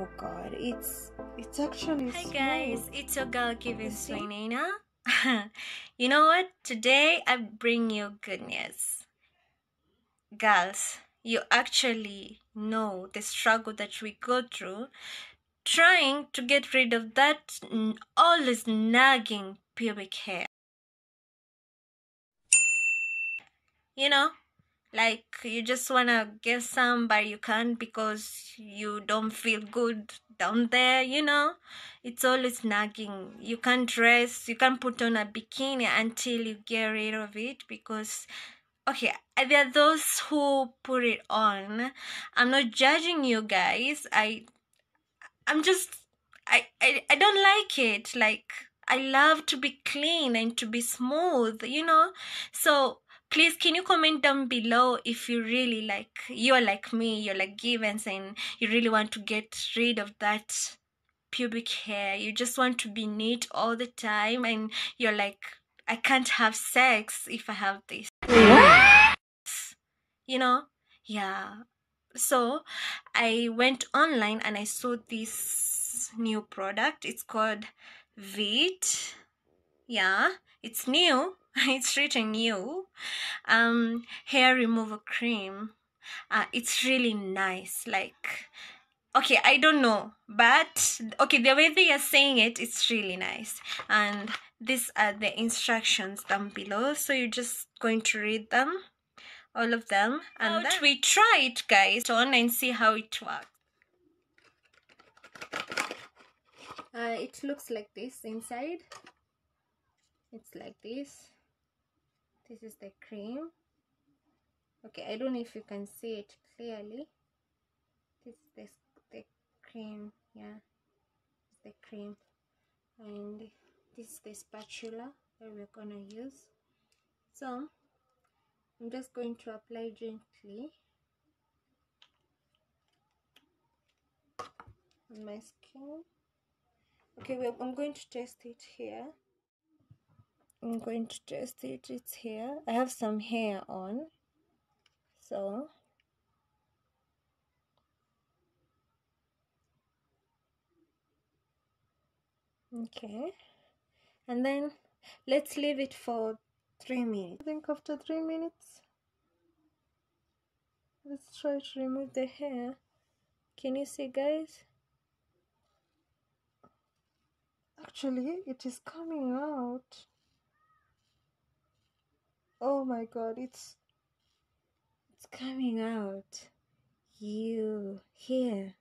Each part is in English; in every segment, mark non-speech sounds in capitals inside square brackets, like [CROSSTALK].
Oh god, it's it's actually Hi smooth. guys, it's your girl see? Swainina. [LAUGHS] you know what? Today I bring you good news. Girls, you actually know the struggle that we go through trying to get rid of that always nagging pubic hair. You know, like you just wanna get some but you can't because you don't feel good down there, you know? It's always nagging. You can't dress you can't put on a bikini until you get rid of it because okay, there are those who put it on. I'm not judging you guys. I I'm just I, I I don't like it. Like I love to be clean and to be smooth, you know? So please can you comment down below if you really like you're like me, you're like Givens and you really want to get rid of that pubic hair. You just want to be neat all the time and you're like I can't have sex if I have this. You know? Yeah. So I went online and I saw this new product. It's called Veet. Yeah, it's new. [LAUGHS] It's written new. Um, hair removal cream. Uh, it's really nice. Like, okay, I don't know, but okay, the way they are saying it, it's really nice. And these are the instructions down below. So you're just going to read them all of them and then we try it guys on and see how it works uh, it looks like this inside it's like this this is the cream. Okay i don't know if you can see it clearly. This is this the cream yeah. It's the cream. And this is the spatula that we're gonna use. So I'm just going to apply gently on my skin. Okay, well, I'm going to test it here. I'm going to test it. It's here. I have some hair on. So, okay. And then let's leave it for three minutes. I think after three minutes, let's try to remove the hair. Can you see, guys? Actually, it is coming out. Oh my god, it's it's coming out. You here.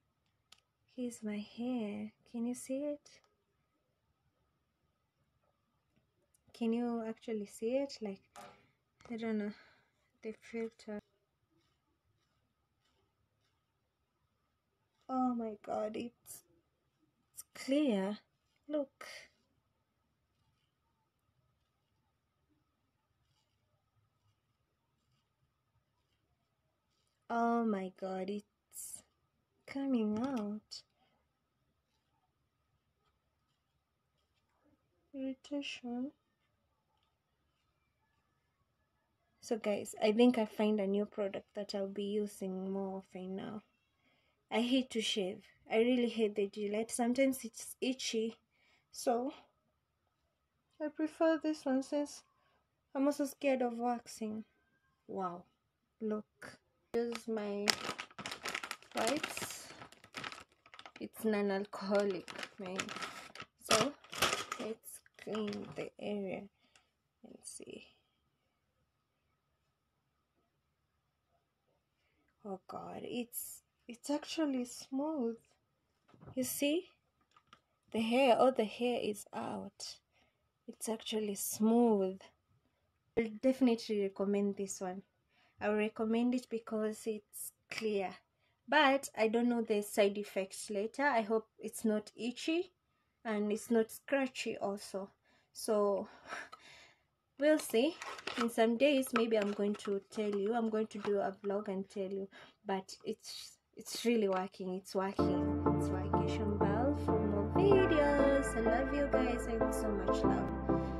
Here's my hair. Can you see it? Can you actually see it? Like I don't know. The filter. Oh my god, it's it's clear. Look. Oh my god, it's coming out. Irritation. So guys, I think I find a new product that I'll be using more often now. I hate to shave. I really hate the Gillette. Sometimes it's itchy. So I prefer this one since I'm also scared of waxing. Wow. Look. Use my wipes. It's non-alcoholic, man. So let's clean the area and see. Oh god, it's it's actually smooth. You see? The hair, all the hair is out. It's actually smooth. I'll definitely recommend this one. I recommend it because it's clear. But I don't know the side effects later. I hope it's not itchy and it's not scratchy also. So [LAUGHS] we'll see. In some days maybe I'm going to tell you. I'm going to do a vlog and tell you. But it's it's really working. It's working. It's working. Bell for more videos. I love you guys. I you so much love.